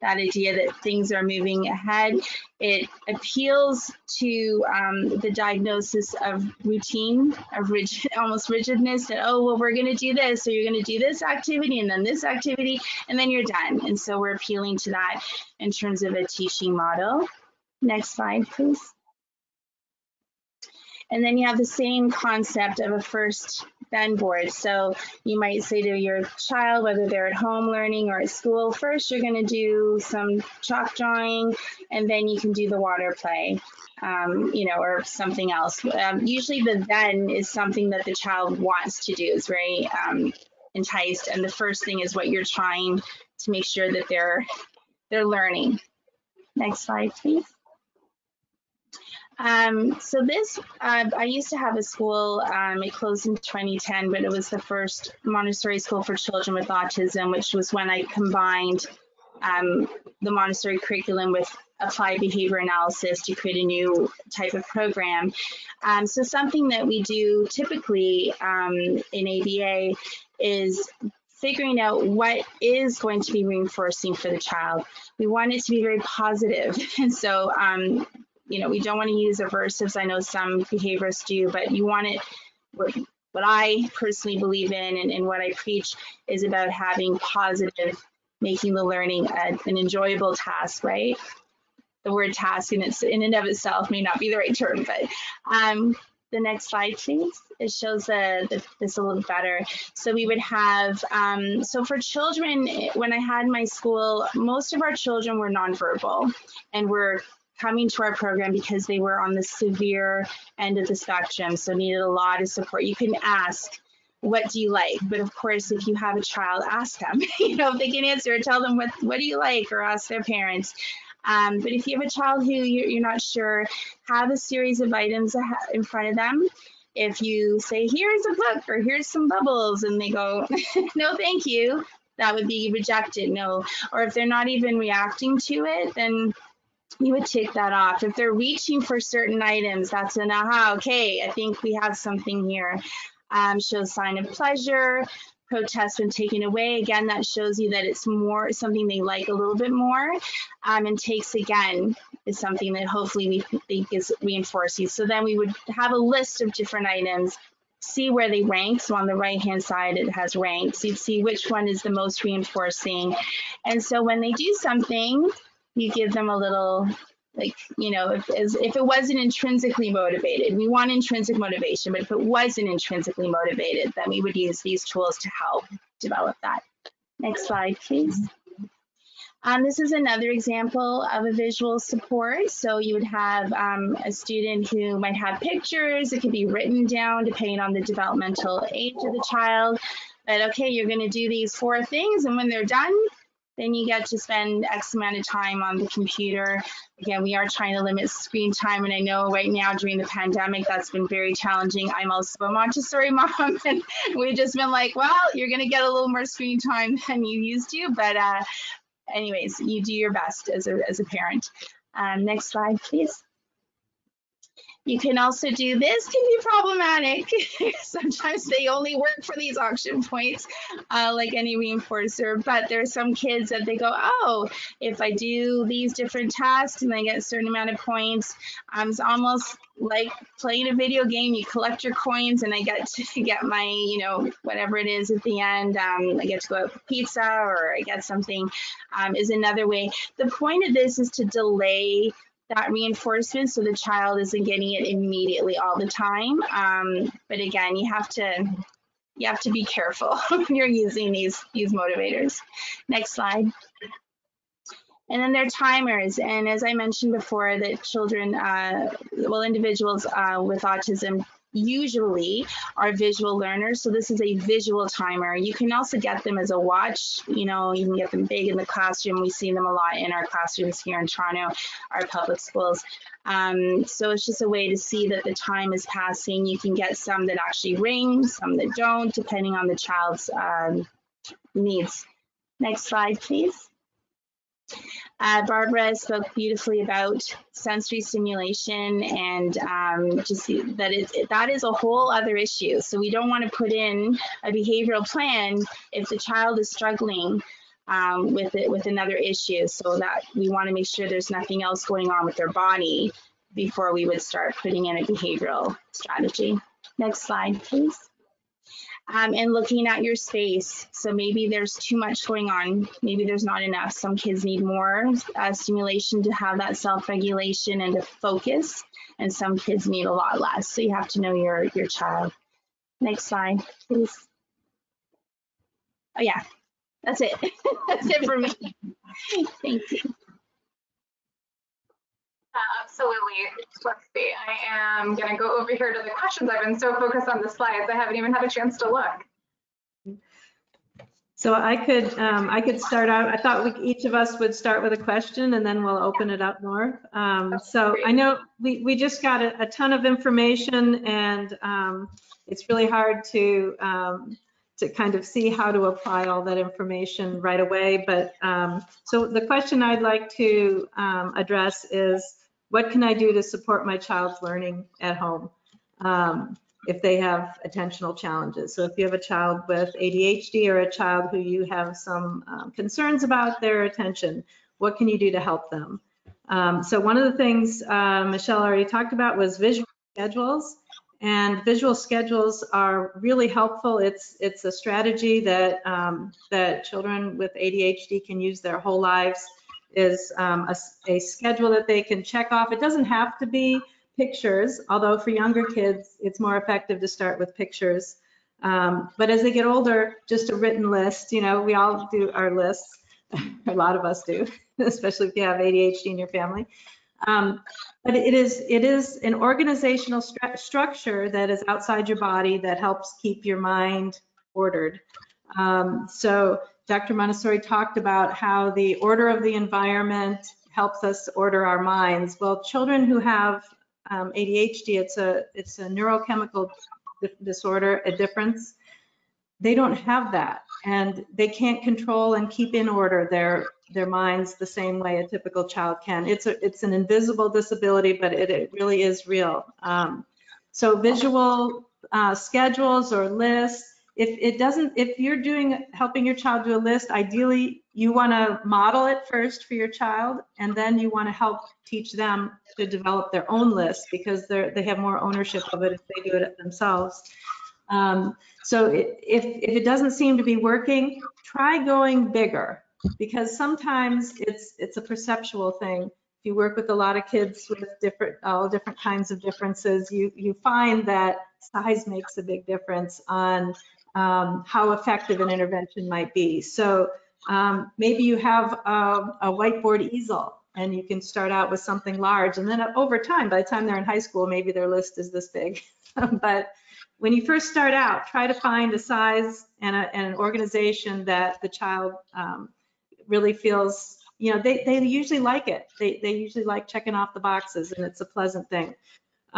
that idea that things are moving ahead. It appeals to um, the diagnosis of routine, of rigid, almost rigidness that, oh, well, we're going to do this, so you're going to do this activity and then this activity, and then you're done. And so we're appealing to that in terms of a teaching model. Next slide, please. And then you have the same concept of a first then board. So you might say to your child, whether they're at home learning or at school, first you're going to do some chalk drawing, and then you can do the water play, um, you know, or something else. Um, usually the then is something that the child wants to do. It's very um, enticed, and the first thing is what you're trying to make sure that they're they're learning. Next slide, please. Um, so this, uh, I used to have a school, um, it closed in 2010, but it was the first Montessori school for children with autism, which was when I combined um, the Montessori curriculum with applied behavior analysis to create a new type of program. Um, so something that we do typically um, in ABA is figuring out what is going to be reinforcing for the child. We want it to be very positive. And so um, you know, we don't want to use aversives. I know some behaviorists do, but you want it. What, I personally believe in and, and what I preach is about having positive, making the learning a, an enjoyable task, right? The word task in, its, in and of itself may not be the right term, but um, the next slide, please. It shows the, the, this a little better. So we would have, um, so for children, when I had my school, most of our children were nonverbal and were coming to our program because they were on the severe end of the spectrum, so needed a lot of support. You can ask, what do you like? But of course, if you have a child, ask them. you know, if they can answer, tell them what what do you like, or ask their parents. Um, but if you have a child who you're, you're not sure, have a series of items in front of them. If you say, here's a book or here's some bubbles, and they go, no, thank you, that would be rejected, no. Or if they're not even reacting to it, then you would take that off. If they're reaching for certain items, that's an aha, okay, I think we have something here. Um, shows sign of pleasure, protest when taken away. Again, that shows you that it's more something they like a little bit more. Um, and takes again is something that hopefully we think is reinforcing. So then we would have a list of different items see where they rank. So on the right hand side, it has ranks. You'd see which one is the most reinforcing. And so when they do something, you give them a little like you know if if it wasn't intrinsically motivated we want intrinsic motivation but if it wasn't intrinsically motivated then we would use these tools to help develop that next slide please um, this is another example of a visual support. So you would have um, a student who might have pictures. It could be written down depending on the developmental age of the child. But okay, you're going to do these four things, and when they're done, then you get to spend X amount of time on the computer. Again, we are trying to limit screen time, and I know right now during the pandemic that's been very challenging. I'm also a Montessori mom, and we've just been like, well, you're going to get a little more screen time than you used to, but uh, anyways, you do your best as a, as a parent. Um, next slide, please. You can also do this can be problematic. Sometimes they only work for these auction points, uh, like any reinforcer, but there's some kids that they go, oh, if I do these different tasks and I get a certain amount of points, um, it's almost like playing a video game. You collect your coins and I get to get my, you know, whatever it is at the end. Um, I get to go out for pizza or I get something um, is another way. The point of this is to delay that reinforcement so the child isn't getting it immediately all the time. Um, but again, you have to you have to be careful when you're using these these motivators. Next slide. And then there are timers. And as I mentioned before, that children, uh, well, individuals uh, with autism usually are visual learners. So this is a visual timer. You can also get them as a watch. You know, you can get them big in the classroom. We see them a lot in our classrooms here in Toronto, our public schools. Um, so it's just a way to see that the time is passing. You can get some that actually ring, some that don't, depending on the child's um, needs. Next slide, please. Uh, Barbara spoke beautifully about sensory stimulation and um, just that is that is a whole other issue. So we don't want to put in a behavioral plan if the child is struggling um, with it with another issue. So that we want to make sure there's nothing else going on with their body before we would start putting in a behavioral strategy. Next slide, please um, and looking at your space. So maybe there's too much going on. Maybe there's not enough. Some kids need more uh, stimulation to have that self-regulation and to focus, and some kids need a lot less. So you have to know your your child. Next slide, please. Oh yeah, that's it. that's it for me. Thank you. Uh, absolutely. Let's see. I am going to go over here to the questions. I've been so focused on the slides, I haven't even had a chance to look. So I could, um, I could start out, I thought we, each of us would start with a question and then we'll open it up more. Um, so I know we, we just got a, a ton of information and um, it's really hard to, um, to kind of see how to apply all that information right away. But um, so the question I'd like to um, address is, what can I do to support my child's learning at home um, if they have attentional challenges? So if you have a child with ADHD or a child who you have some um, concerns about their attention, what can you do to help them? Um, so one of the things uh, Michelle already talked about was visual schedules. And visual schedules are really helpful. It's it's a strategy that um, that children with ADHD can use their whole lives is um, a, a, schedule that they can check off. It doesn't have to be pictures, although for younger kids, it's more effective to start with pictures. Um, but as they get older, just a written list, you know, we all do our lists. a lot of us do, especially if you have ADHD in your family. Um, but it is it is an organizational stru structure that is outside your body that helps keep your mind ordered. Um, so Dr. Montessori talked about how the order of the environment helps us order our minds. Well, children who have um, ADHD, it's a it's a neurochemical disorder, a difference. They don't have that, and they can't control and keep in order their their minds the same way a typical child can. It's a it's an invisible disability, but it, it really is real. Um, so visual uh, schedules or lists if it doesn't, if you're doing, helping your child do a list, ideally you want to model it first for your child, and then you want to help teach them to develop their own list because they're, they have more ownership of it if they do it themselves. Um, so it, if, if it doesn't seem to be working, try going bigger because sometimes it's, it's a perceptual thing. If you work with a lot of kids with different, all different kinds of differences, you, you find that size makes a big difference on um, how effective an intervention might be. So um, maybe you have a, a, whiteboard easel and you can start out with something large and then over time, by the time they're in high school, maybe their list is this big. but when you first start out, try to find a size and, a, and an organization that the child um, really feels, you know, they, they usually like it. They, they usually like checking off the boxes and it's a pleasant thing.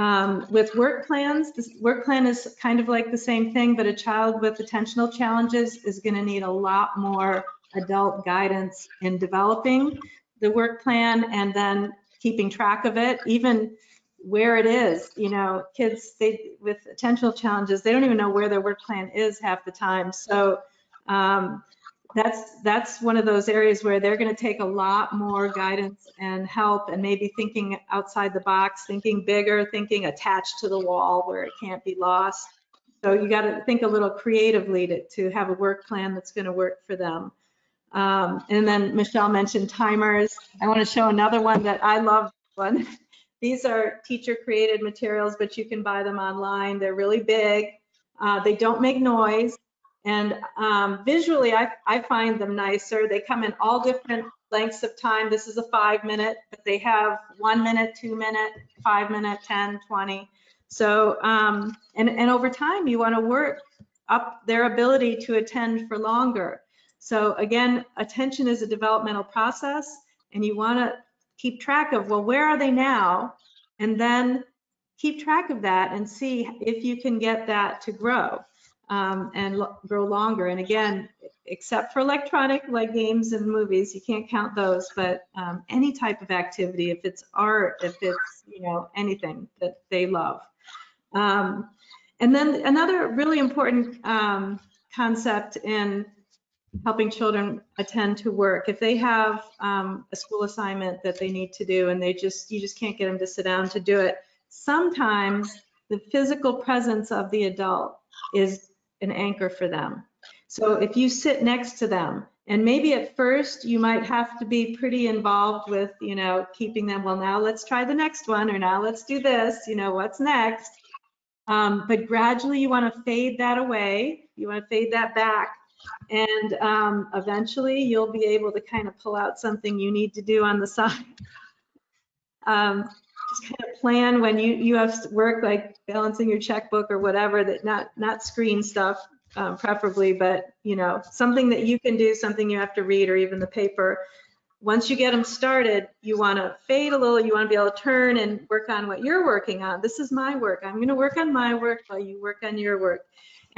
Um, with work plans, this work plan is kind of like the same thing, but a child with attentional challenges is going to need a lot more adult guidance in developing the work plan and then keeping track of it, even where it is. You know, kids they with attentional challenges, they don't even know where their work plan is half the time. So um, that's that's one of those areas where they're going to take a lot more guidance and help and maybe thinking outside the box thinking bigger thinking attached to the wall where it can't be lost. So you got to think a little creatively to, to have a work plan that's going to work for them. Um, and then michelle mentioned timers. I want to show another one that i love. One these are teacher created materials but you can buy them online. They're really big. Uh, they don't make noise and um, visually, I, I find them nicer. They come in all different lengths of time. This is a five minute, but they have one minute, two minute, five minute, 10, 20. So, um, and, and over time, you want to work up their ability to attend for longer. So again, attention is a developmental process and you want to keep track of, well, where are they now? And then keep track of that and see if you can get that to grow um, and lo grow longer. And again, except for electronic like games and movies, you can't count those, but um, any type of activity, if it's art, if it's, you know, anything that they love. Um, and then another really important um, concept in helping children attend to work, if they have um, a school assignment that they need to do and they just, you just can't get them to sit down to do it, sometimes the physical presence of the adult is an anchor for them. So if you sit next to them, and maybe at first you might have to be pretty involved with, you know, keeping them, well, now let's try the next one, or now let's do this, you know, what's next? Um, but gradually you want to fade that away. You want to fade that back. And um, eventually you'll be able to kind of pull out something you need to do on the side. Um, just kind of plan when you, you have work like balancing your checkbook or whatever that not, not screen stuff um, preferably, but you know, something that you can do, something you have to read or even the paper. Once you get them started, you want to fade a little, you want to be able to turn and work on what you're working on. This is my work. I'm going to work on my work while you work on your work.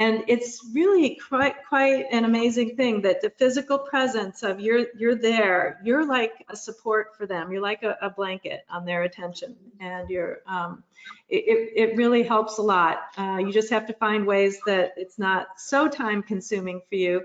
And it's really quite quite an amazing thing that the physical presence of you're you're there, you're like a support for them. You're like a, a blanket on their attention, and you're um, it, it really helps a lot. Uh, you just have to find ways that it's not so time consuming for you.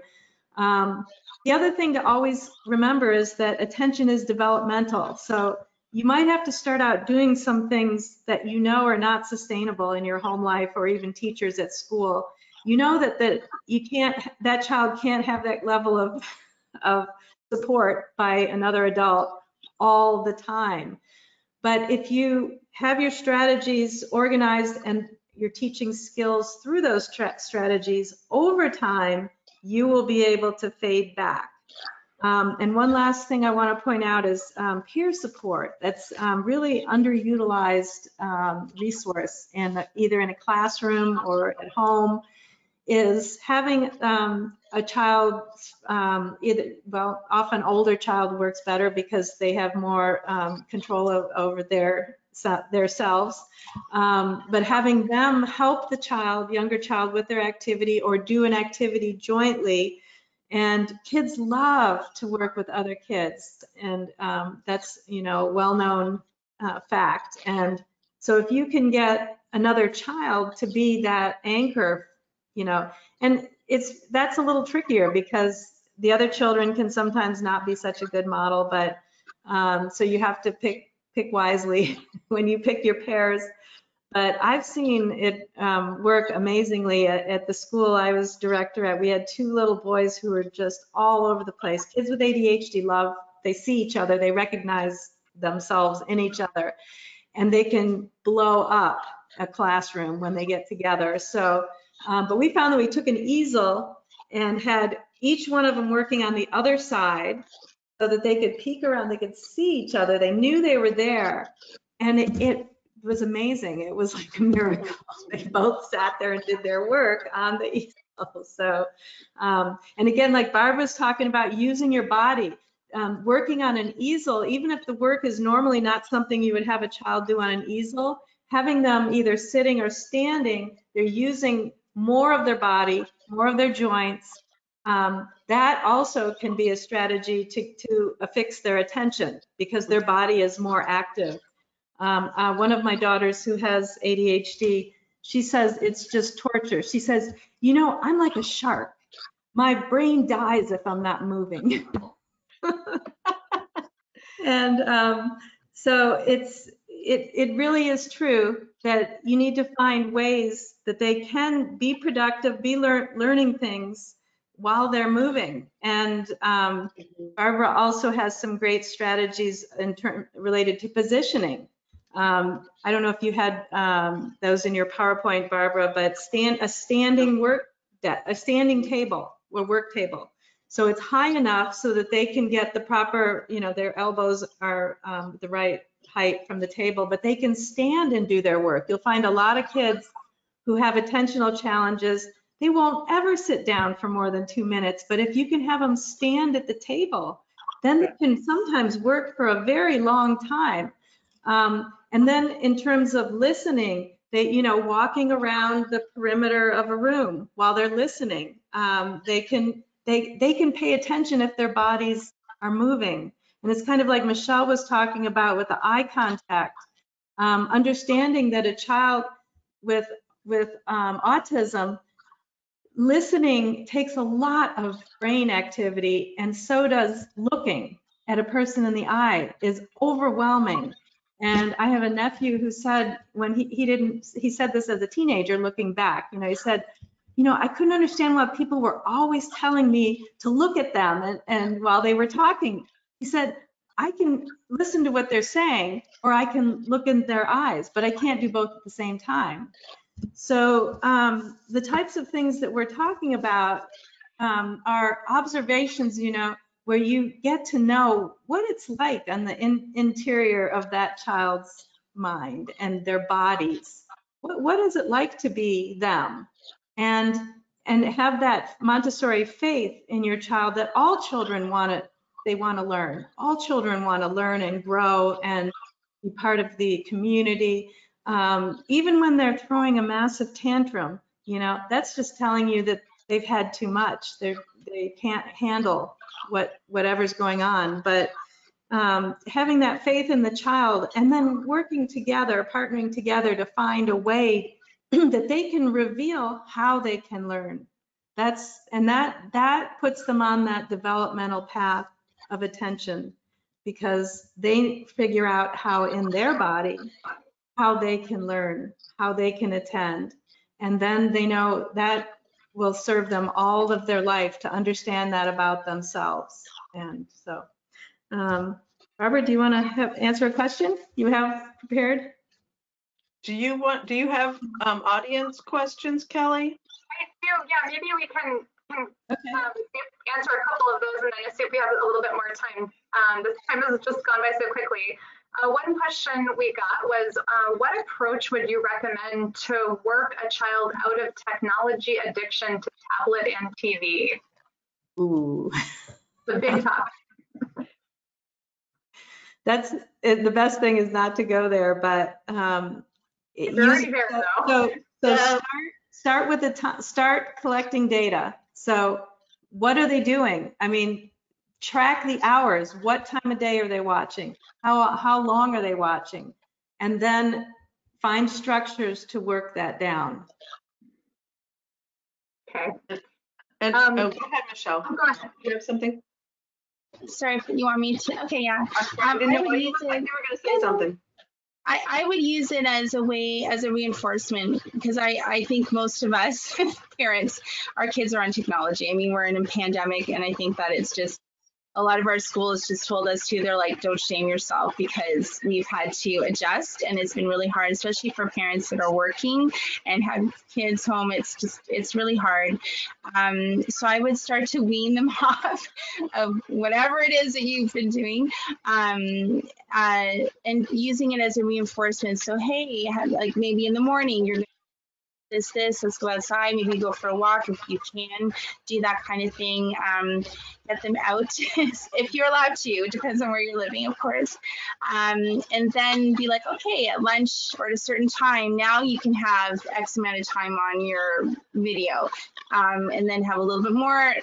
Um, the other thing to always remember is that attention is developmental. So you might have to start out doing some things that you know are not sustainable in your home life or even teachers at school you know that that you can't that child can't have that level of of support by another adult all the time. But if you have your strategies organized and you're teaching skills through those strategies over time you will be able to fade back. Um, and one last thing I want to point out is um, peer support. That's um, really underutilized um, resource in either in a classroom or at home is having um, a child, um, either, well, often older child works better because they have more um, control of, over their their selves, um, but having them help the child, younger child, with their activity or do an activity jointly. And kids love to work with other kids, and um, that's you know well-known uh, fact. And so if you can get another child to be that anchor you know, and it's that's a little trickier because the other children can sometimes not be such a good model, but um, so you have to pick pick wisely when you pick your pairs. But I've seen it um, work amazingly at, at, the school I was director at. We had two little boys who were just all over the place. Kids with ADHD love, they see each other, they recognize themselves in each other, and they can blow up a classroom when they get together. So um, but we found that we took an easel and had each one of them working on the other side so that they could peek around, they could see each other, they knew they were there. And it, it was amazing. It was like a miracle. They both sat there and did their work on the easel. So, um, and again, like Barbara's talking about using your body, um, working on an easel, even if the work is normally not something you would have a child do on an easel, having them either sitting or standing, they're using more of their body, more of their joints. Um, that also can be a strategy to, to affix their attention because their body is more active. Um, uh, one of my daughters who has ADHD, she says it's just torture. She says, you know, I'm like a shark. My brain dies if I'm not moving. and um, so it's it, it really is true that you need to find ways that they can be productive, be lear learning things while they're moving. And um, Barbara also has some great strategies in term related to positioning. Um, I don't know if you had um, those in your PowerPoint, Barbara, but stand a standing work a standing table or work table. So it's high enough so that they can get the proper, you know, their elbows are um, the right height from the table, but they can stand and do their work. You'll find a lot of kids who have attentional challenges, they won't ever sit down for more than two minutes. But if you can have them stand at the table, then they can sometimes work for a very long time. Um, and then in terms of listening, they, you know, walking around the perimeter of a room while they're listening, um, they can they, they can pay attention if their bodies are moving. And it's kind of like Michelle was talking about with the eye contact. Um, understanding that a child with, with um, autism, listening takes a lot of brain activity and so does looking at a person in the eye is overwhelming. And I have a nephew who said when he, he didn't, he said this as a teenager looking back, you know, he said, you know, I couldn't understand why people were always telling me to look at them and, and while they were talking. He said, I can listen to what they're saying or I can look in their eyes, but I can't do both at the same time. So um, the types of things that we're talking about um, are observations, you know, where you get to know what it's like on the in, interior of that child's mind and their bodies. What, what is it like to be them? And and have that Montessori faith in your child that all children want to they want to learn. All children want to learn and grow and be part of the community. Um, even when they're throwing a massive tantrum, you know, that's just telling you that they've had too much. They they can't handle what whatever's going on. But um, having that faith in the child and then working together, partnering together to find a way that they can reveal how they can learn. That's and that that puts them on that developmental path of attention because they figure out how in their body how they can learn, how they can attend. And then they know that will serve them all of their life to understand that about themselves. And so, um, Barbara, do you want to answer a question you have prepared? Do you want, do you have um, audience questions, Kelly? I do, yeah, maybe we can, can Okay. um, answer a couple of those and then see if we have a little bit more time. Um, this time has just gone by so quickly. Uh, one question we got was, uh, what approach would you recommend to work a child out of technology addiction to tablet and TV? Ooh, The big topic. that's it, the best thing is not to go there, but um, it- use- there, so- So, so Yeah. start, start with the start collecting data. So what are they doing? I mean, track the hours. What time of day are they watching? How, how long are they watching? And then find structures to work that down. Okay. And, Um, oh, go ahead, Michelle. Oh, go ahead. You have something? Sorry, you want me to, okay, yeah. I Um, didn't I know, would you use looked like it- you were gonna say something. I, I would use it as a way, as a reinforcement, because I, I think most of us parents, our kids are on technology. I mean, we're in a pandemic, and I think that it's just a lot of our schools just told us to, they're like, don't shame yourself because we've had to adjust, and it's been really hard, especially for parents that are working and have kids home. It's just, it's really hard. Um, so I would start to wean them off of whatever it is that you've been doing. Um, uh, and using it as a reinforcement. So, hey, have, like maybe in the morning, you're this, this, let's go outside, maybe go for a walk if you can, do that kind of thing. Um, get them out if you're allowed to, it depends on where you're living, of course. Um, and then be like, okay, at lunch or at a certain time, now you can have X amount of time on your video. Um, and then have a little bit more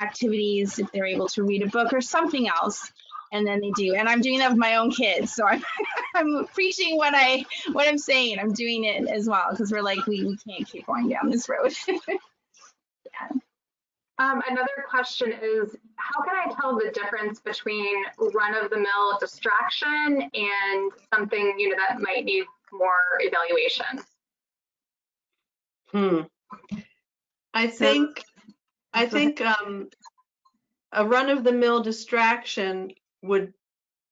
activities if they're able to read a book or something else and then they do and i'm doing that with my own kids so i'm i'm preaching what i what i'm saying i'm doing it as well because we're like we, we can't keep going down this road yeah. Um, another question is, how can I tell the difference between run-of-the-mill distraction and something, you know, that might need more evaluation? Hmm. I think, I think, um, a run-of-the-mill distraction would,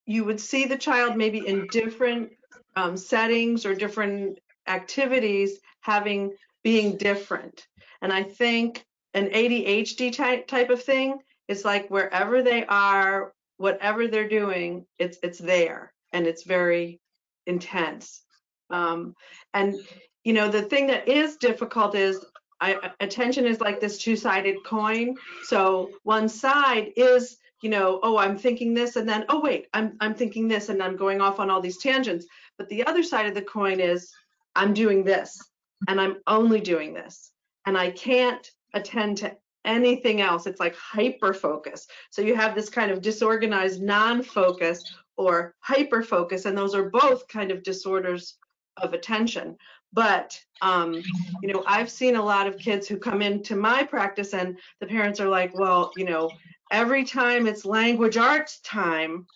you would see the child maybe in different, um, settings or different activities having, being different. And I think an ADHD type, type of thing is like wherever they are, whatever they're doing, it's, it's there and it's very intense. Um, and you know, the thing that is difficult is I, attention is like this two-sided coin. So one side is, you know, oh, I'm thinking this, and then, oh, wait, I'm, I'm thinking this, and I'm going off on all these tangents. But the other side of the coin is, I'm doing this, and I'm only doing this, and I can't attend to anything else. It's like hyper focus. So you have this kind of disorganized non-focus or hyper focus, and those are both kind of disorders of attention. But um, you know, I've seen a lot of kids who come into my practice and the parents are like, well, you know, every time it's language arts time,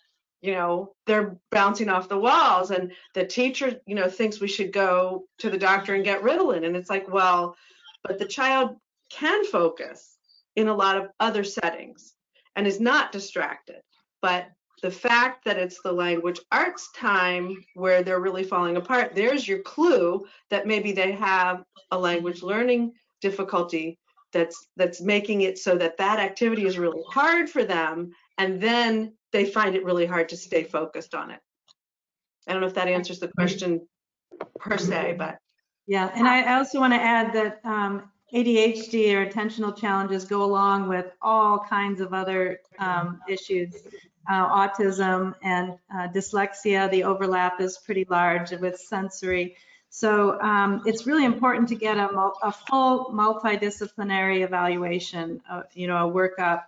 you know, they're bouncing off the walls and the teacher, you know, thinks we should go to the doctor and get Ritalin. And it's like, well, but the child can focus in a lot of other settings and is not distracted. But the fact that it's the language arts time where they're really falling apart, there's your clue that maybe they have a language learning difficulty that's that's making it so that that activity is really hard for them and then they find it really hard to stay focused on it. I don't know if that answers the question per se, but Yeah, and I also want to add that um, ADHD or attentional challenges go along with all kinds of other um, issues. Uh, autism and uh, dyslexia, the overlap is pretty large with sensory. So um, it's really important to get a, a full multidisciplinary evaluation, uh, you know, a workup,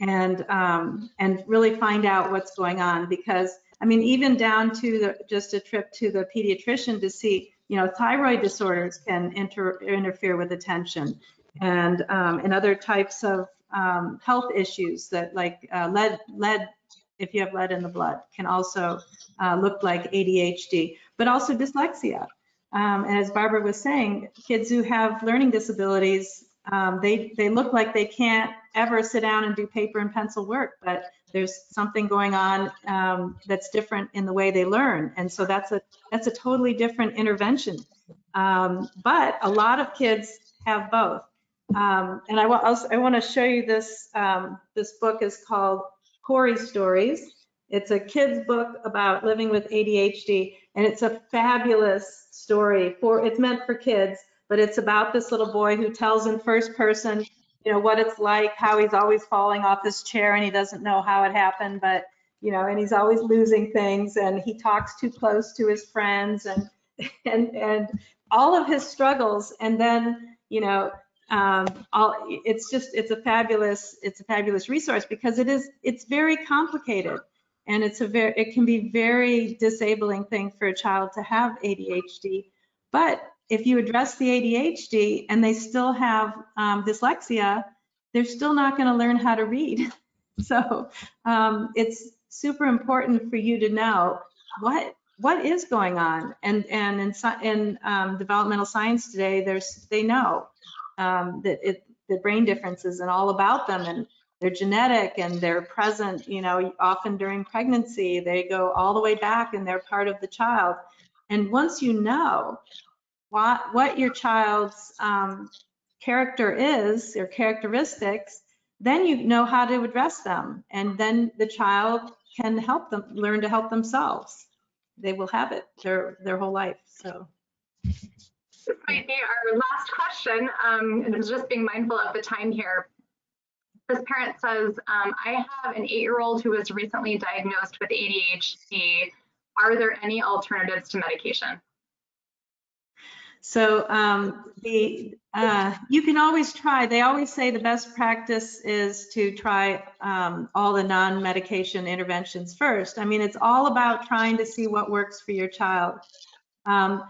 and um, and really find out what's going on. Because I mean, even down to the, just a trip to the pediatrician to see, you know, thyroid disorders can inter, interfere with attention, and um, and other types of um, health issues that like uh, lead lead if you have lead in the blood can also uh, look like ADHD, but also dyslexia. Um, and as Barbara was saying, kids who have learning disabilities, um, they, they look like they can't ever sit down and do paper and pencil work, but there's something going on um, that's different in the way they learn. And so that's a, that's a totally different intervention. Um, but a lot of kids have both. Um, and I, I want to show you this, um, this book is called Cory Stories. It's a kid's book about living with ADHD, and it's a fabulous story for, it's meant for kids, but it's about this little boy who tells in first person, you know, what it's like, how he's always falling off his chair and he doesn't know how it happened, but, you know, and he's always losing things and he talks too close to his friends and, and, and all of his struggles. And then, you know, um, all, it's just it's a fabulous it's a fabulous resource because it is it's very complicated and it's a very it can be very disabling thing for a child to have ADHD but if you address the ADHD and they still have um, dyslexia they're still not going to learn how to read. So um, it's super important for you to know what what is going on. And and in, in um, developmental science today there's they know um, that it, the brain differences and all about them. And they're genetic and they're present, you know, often during pregnancy, they go all the way back and they're part of the child. And once you know what, what your child's um, character is, or characteristics, then you know how to address them. And then the child can help them learn to help themselves. They will have it their, their whole life, so. This might be our last question, um, and just being mindful of the time here. This parent says, um, I have an eight-year-old who was recently diagnosed with ADHD. Are there any alternatives to medication? So um, the uh, you can always try. They always say the best practice is to try um, all the non-medication interventions first. I mean, it's all about trying to see what works for your child. Um,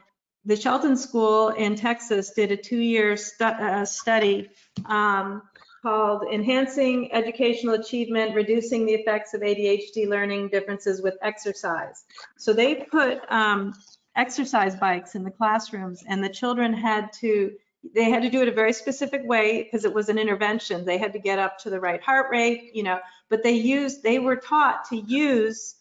the Shelton School in Texas did a two-year stu uh, study um, called Enhancing Educational Achievement, Reducing the Effects of ADHD Learning Differences with Exercise. So they put um, exercise bikes in the classrooms and the children had to, they had to do it a very specific way because it was an intervention. They had to get up to the right heart rate, you know, but they used, they were taught to use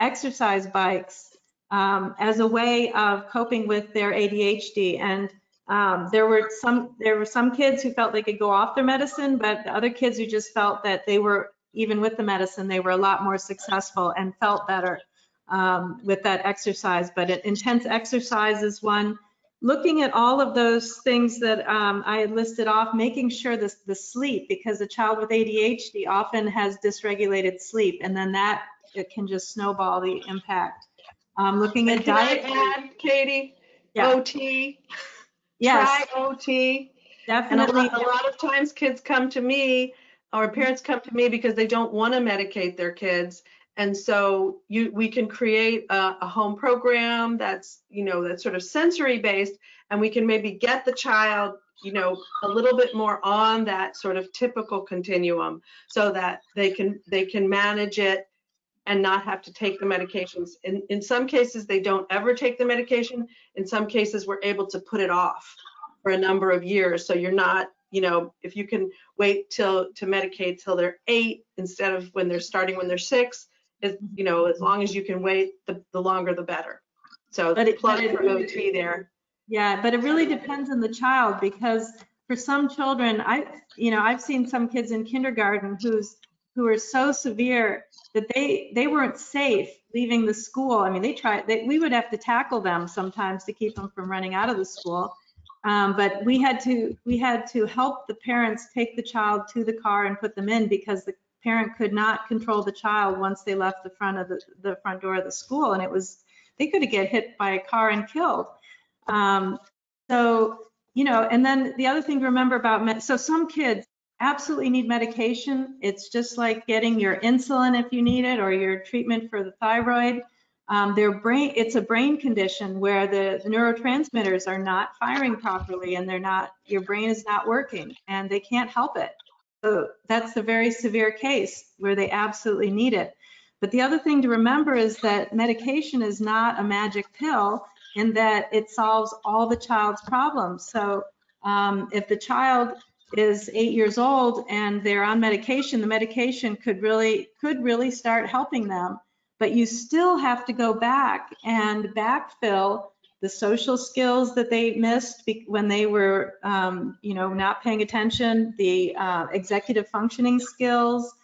exercise bikes um, as a way of coping with their ADHD. And um, there were some there were some kids who felt they could go off their medicine, but the other kids who just felt that they were even with the medicine, they were a lot more successful and felt better um, with that exercise. But intense exercise is one. Looking at all of those things that um, I had listed off, making sure this the sleep because a child with ADHD often has dysregulated sleep, and then that it can just snowball the impact. Um, looking at Can diet. I add, Katie? Yeah. OT, Yes. try OT. And a definitely. lot, a lot of times kids come to me or parents come to me because they don't want to medicate their kids. And so you, we can create a, a home program that's, you know, that's sort of sensory based and we can maybe get the child, you know, a little bit more on that sort of typical continuum so that they can, they can manage it and not have to take the medications. In, in some cases, they don't ever take the medication. In some cases, we're able to put it off for a number of years. So you're not, you know, if you can wait till to medicate till they're eight instead of when they're starting when they're six, is, you know, as long as you can wait, the, the longer the better. So But it- plug but it- for OT there. Yeah, but it really depends on the child because for some children, I, you know, I've seen some kids in kindergarten who's, who were so severe that they, they weren't safe leaving the school. I mean, they tried, they, we would have to tackle them sometimes to keep them from running out of the school. Um, but we had to, we had to help the parents take the child to the car and put them in because the parent could not control the child once they left the front of the, the front door of the school. And it was, they could get hit by a car and killed. Um, so, you know, and then the other thing to remember about, so some kids absolutely need medication. It's just like getting your insulin if you need it or your treatment for the thyroid. Um, their brain, it's a brain condition where the neurotransmitters are not firing properly and they're not, your brain is not working and they can't help it. So that's a very severe case where they absolutely need it. But the other thing to remember is that medication is not a magic pill in that it solves all the child's problems. So um, if the child is eight years old and they're on medication, the medication could really could really start helping them. But you still have to go back and backfill the social skills that they missed when they were, um, you know, not paying attention, the uh, executive functioning skills.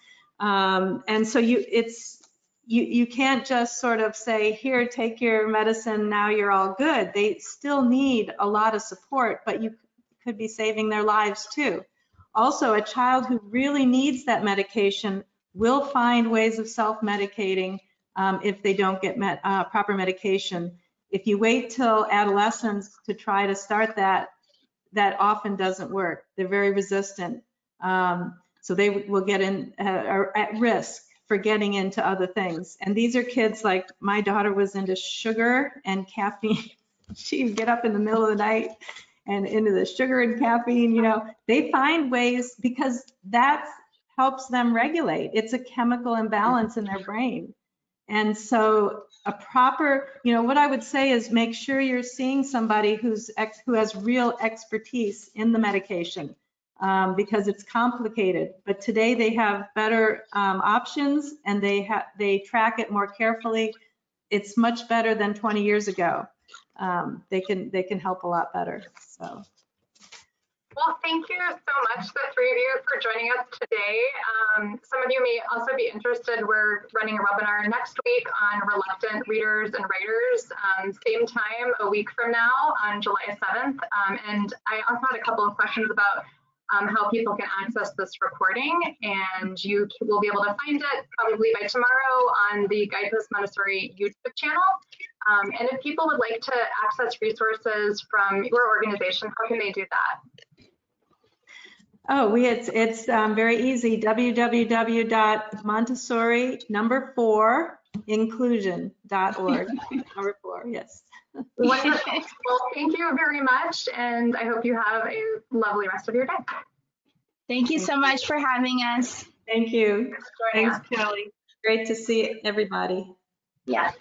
Um, and so you, it's, you, you can't just sort of say, here, take your medicine, now you're all good. They still need a lot of support, but you could be saving their lives too. Also, a child who really needs that medication will find ways of self-medicating um, if they don't get met, uh, proper medication. If you wait till adolescence to try to start that, that often doesn't work. They're very resistant. Um, so they will get in, uh, are at risk for getting into other things. And these are kids like my daughter was into sugar and caffeine. She'd get up in the middle of the night and into the sugar and caffeine, you know, they find ways because that helps them regulate. It's a chemical imbalance in their brain. And so a proper, you know, what I would say is make sure you're seeing somebody who's ex, who has real expertise in the medication um, because it's complicated. But today they have better um, options and they have they track it more carefully. It's much better than 20 years ago. Um, they can they can help a lot better. So Well, thank you so much, the three of you, for joining us today. Um, some of you may also be interested. We're running a webinar next week on reluctant readers and writers, um, same time a week from now on July 7th. Um, and I also had a couple of questions about um, how people can access this recording, and you will be able to find it probably by tomorrow on the Guidepost Montessori YouTube channel. Um, and if people would like to access resources from your organization, how can they do that? Oh, we, it's, it's um, very easy, www.montessori, number four, inclusion.org. Number four, yes. Wonderful. Well, thank you very much, and I hope you have a lovely rest of your day. Thank you so much for having us. Thank you. Thanks. Kelly. Great to see everybody. Yes.